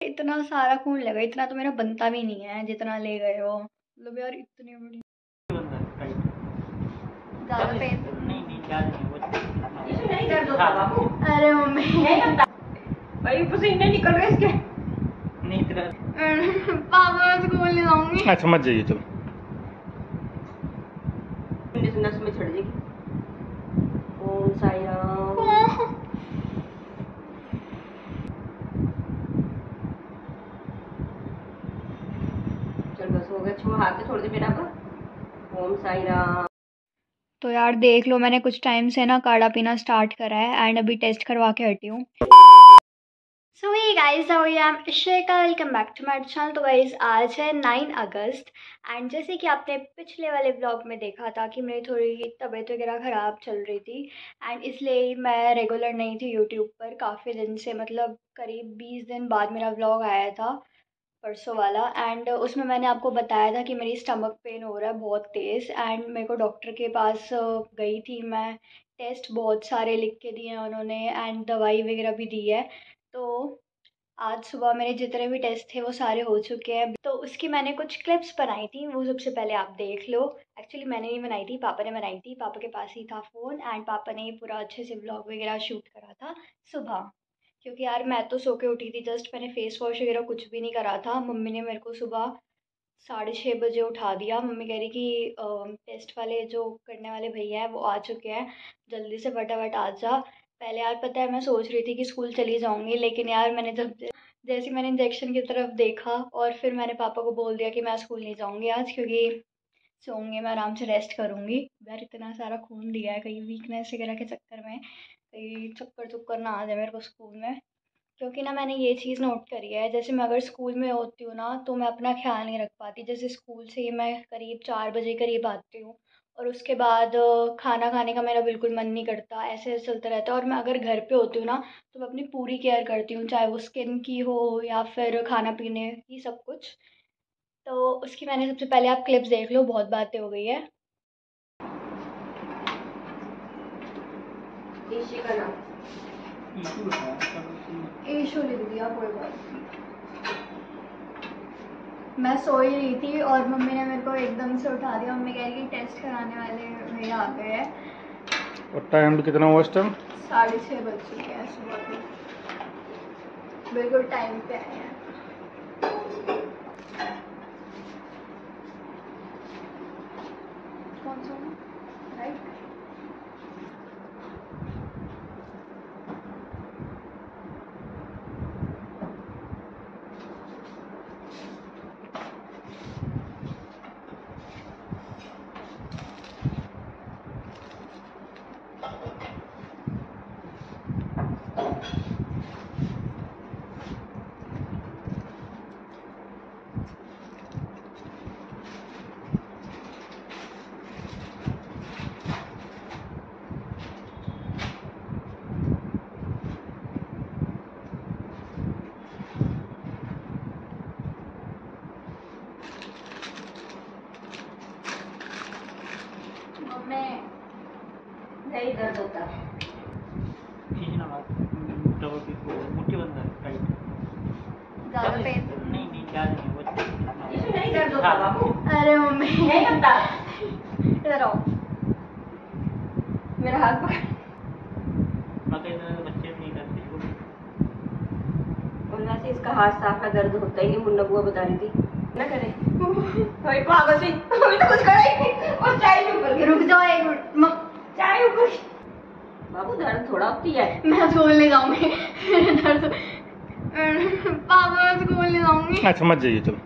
इतना सारा खून लगा इतना तो मेरा बनता भी नहीं है जितना ले गए हो मतलब यार इतनी बड़ी ज़्यादा पेन नहीं नहीं ज़्यादा नहीं नहीं नहीं नहीं नहीं नहीं नहीं अरे मम्मी। नहीं नहीं भाई पसीने निकल रहे इसके। नहीं नहीं पापा नहीं स्कूल नहीं जाऊँगी। नहीं समझ जाइए चलो नस नस में चढ़ जाएगी ओम साई राम चल बस हो गया छो हाथ से छोड़ दे मेरा पर ओम साई राम। तो यार देख लो मैंने कुछ टाइम से ना काढ़ा पीना स्टार्ट करा है एंड अभी टेस्ट करवा के हटी हूँ। सो ये guys how I am Ishika welcome back to my channel तो गाइस आज है 9 अगस्त एंड जैसे कि आपने पिछले वाले ब्लॉग में देखा था कि मेरी थोड़ी तबीयत वगैरह ख़राब चल रही थी एंड इसलिए मैं रेगुलर नहीं थी यूट्यूब पर। काफ़ी दिन से मतलब करीब 20 दिन बाद मेरा ब्लॉग आया था। परसों वाला। एंड उसमें मैंने आपको बताया था कि मेरी स्टमक पेन हो रहा है बहुत तेज़। एंड मेरे को डॉक्टर के पास गई थी मैं। टेस्ट बहुत सारे लिख के दिए हैं उन्होंने एंड दवाई वगैरह भी दी है। तो आज सुबह मेरे जितने भी टेस्ट थे वो सारे हो चुके हैं। तो उसकी मैंने कुछ क्लिप्स बनाई थी, वो सबसे पहले आप देख लो। एक्चुअली मैंने नहीं बनाई थी, पापा ने बनाई थी। पापा के पास ही था फ़ोन एंड पापा ने पूरा अच्छे से ब्लॉग वगैरह शूट करा था सुबह। क्योंकि यार मैं तो सो के उठी थी जस्ट मैंने फेस वॉश वगैरह कुछ भी नहीं करा था। मम्मी ने मेरे को सुबह साढ़े छः बजे उठा दिया। मम्मी कह रही कि टेस्ट वाले जो करने वाले भैया हैं, वो आ चुके हैं। जल्दी से फटाफट आ जा। पहले यार पता है, मैं सोच रही थी कि स्कूल चली जाऊँगी, लेकिन यार मैंने जब जैसे मैंने इंजेक्शन की तरफ़ देखा और फिर मैंने पापा को बोल दिया कि मैं स्कूल नहीं जाऊँगी आज, क्योंकि सोऊँगी, मैं आराम से रेस्ट करूँगी। यार इतना सारा खून दिया है, कहीं वीकनेस वगैरह के चक्कर में। कहीं चक्कर चुक्कर ना आ जाए मेरे को स्कूल में। क्योंकि ना मैंने ये चीज़ नोट करी है, जैसे मैं अगर स्कूल में होती हूँ ना तो मैं अपना ख्याल नहीं रख पाती। जैसे स्कूल से ही मैं करीब चार बजे करीब आती हूँ, और उसके बाद खाना खाने का मेरा बिल्कुल मन नहीं करता, ऐसे ऐसे चलता रहता है। और मैं अगर घर पे होती हूँ ना तो मैं अपनी पूरी केयर करती हूँ, चाहे वो स्किन की हो या फिर खाना पीने की सब कुछ। तो उसकी मैंने सबसे पहले आप क्लिप्स देख लो, बहुत बातें हो गई है। ईशी का नाम ईशू लिख दिया कोई बात नहीं। मैं सो ही रही थी और मम्मी ने मेरे को एकदम से उठा दिया। मम्मी कह रही टेस्ट कराने वाले भैया आ गए हैं। और टाइम कितना हुआ इस टाइम साढ़े छः बज चुके हैं सुबह के। बिल्कुल टाइम पे आए हैं कौन सा राइट मम्मी नहीं दर्द होता डबल पी को मुट्ठी बंद है टाइट ज़्यादा पेन नहीं नहीं ज़्यादा नहीं वो इसमें नहीं दर्द होता बाबू अरे मम्मी नहीं होता इधर आओ मेरा हाथ पकड़ करते इसका हाथ साफ़ दर्द होता ही नहीं मुन्ना बुआ बता रही थी ना करे भाई पागल तो कुछ और चाय ऊपर रुक जाओ एक मिनट चाय ऊपर बाबू दर्द थोड़ा होती है मैं स्कूल जाऊँगी दर्द पापा मैं स्कूल जाऊँगी हाँ समझ जाइए, चलो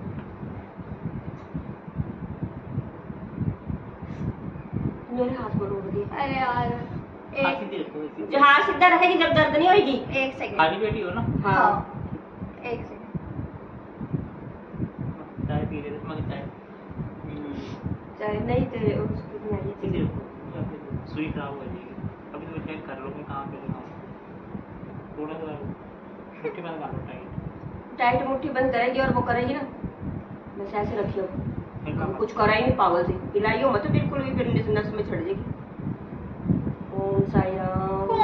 मेरे हाथ को रोक दिया अरे यार हाँ, एक। जो हाथ सीधा रखेगी जब दर्द नहीं होगी एक सेकंड खाली बैठी हो ना? हाँ। एक सेकंड चाय पी रहे थे मगर चाय। चाय नहीं तेरे उसकी आई सुई खराब हो जाएगी अभी तो चेक कर लो मैं कहाँ पे लगाऊँ थोड़ा सा मुट्ठी बंद कर लो टाइट टाइट मुट्ठी बंद करेगी और वो करेगी ना। बस ऐसे रखियो। कुछ करा। ही नहीं पागल से। हिलाइयो मत बिल्कुल भी फिर नस में चढ़ जाएगी। थोड़ा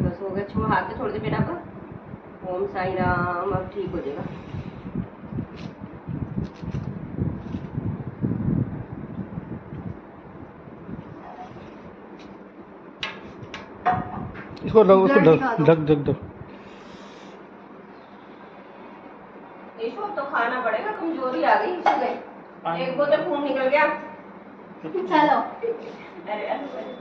बस हो गया हाथ से छोड़ दे बेटा ओम साई राम, अब ठीक हो जाएगा। इसको ढक उसको ढक ढक ढक ढक। तो खाना पड़ेगा कमज़ोरी आ गई एक बोतल खून निकल गया। चलो। अरे अरे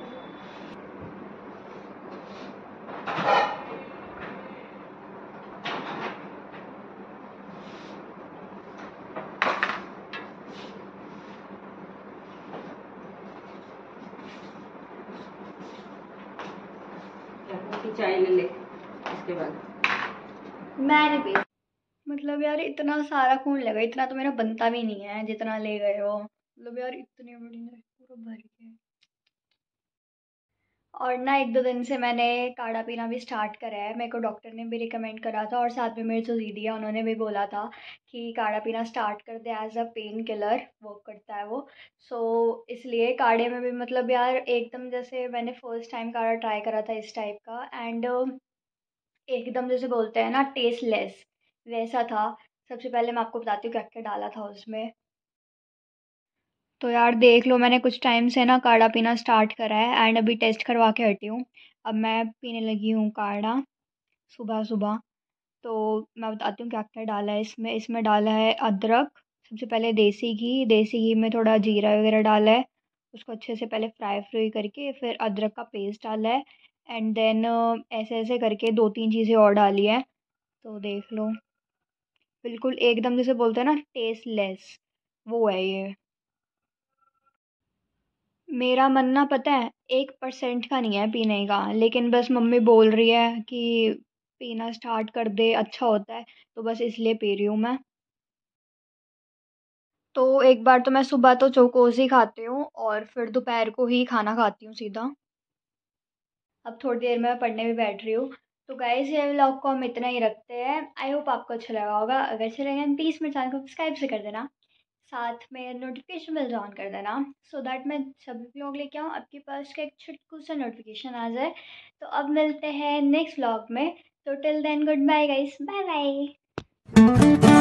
की चाय ले ले, इसके बाद। मैंने भी। मतलब यार, इतना सारा खून लगा, इतना तो मेरा बनता भी नहीं है, जितना ले गए हो। मतलब यार, इतने बड़ी पूरा भर के और ना एक दो दिन से मैंने काढ़ा पीना भी स्टार्ट करा है। मेरे को डॉक्टर ने भी रिकमेंड करा था और साथ में मेरी जो दीदी है उन्होंने भी बोला था कि काढ़ा पीना स्टार्ट कर दे as a pain killer work करता है वो। सो so, इसलिए काढ़े में भी मतलब यार एकदम जैसे मैंने फ़र्स्ट टाइम काढ़ा ट्राई करा था इस टाइप का एंड एकदम जैसे बोलते हैं ना टेस्टलेस वैसा था। सबसे पहले मैं आपको बताती हूँ क्या क्या डाला था उसमें। तो यार देख लो, मैंने कुछ टाइम से ना काढ़ा पीना स्टार्ट करा है एंड अभी टेस्ट करवा के हटी हूँ। अब मैं पीने लगी हूँ काढ़ा सुबह सुबह। तो मैं बताती हूँ क्या क्या डाला है इसमें। इसमें डाला है अदरक, सबसे पहले देसी घी। देसी घी में थोड़ा जीरा वगैरह डाला है, उसको अच्छे से पहले फ्राई फ्राई करके फिर अदरक का पेस्ट डाला है एंड देन ऐसे ऐसे करके दो तीन चीज़ें और डाली है। तो देख लो। बिल्कुल एकदम जैसे बोलते हैं ना टेस्टलेस वो है ये। मेरा मन ना पता है, एक परसेंट का नहीं है पीने का, लेकिन बस मम्मी बोल रही है कि पीना स्टार्ट कर दे अच्छा होता है तो बस इसलिए पी रही हूँ मैं। तो एक बार तो मैं सुबह तो चोकोस ही खाती हूँ और फिर दोपहर को ही खाना खाती हूँ सीधा। अब थोड़ी देर में पढ़ने भी बैठ रही हूँ। तो गाइस ये व्लॉग को हम इतना ही रखते हैं। आई होप आपको अच्छा लगा होगा। अगर अच्छा लगे प्लीज़ मेरे चैनल को सब्सक्राइब से कर देना। साथ में नोटिफिकेशन बेल ऑन कर देना। सो दैट मैं सभी ब्लॉग लेके आऊँ आपके पास का एक छुटकू सा नोटिफिकेशन आ जाए। तो अब मिलते हैं नेक्स्ट व्लॉग में। तो till then goodbye guys bye bye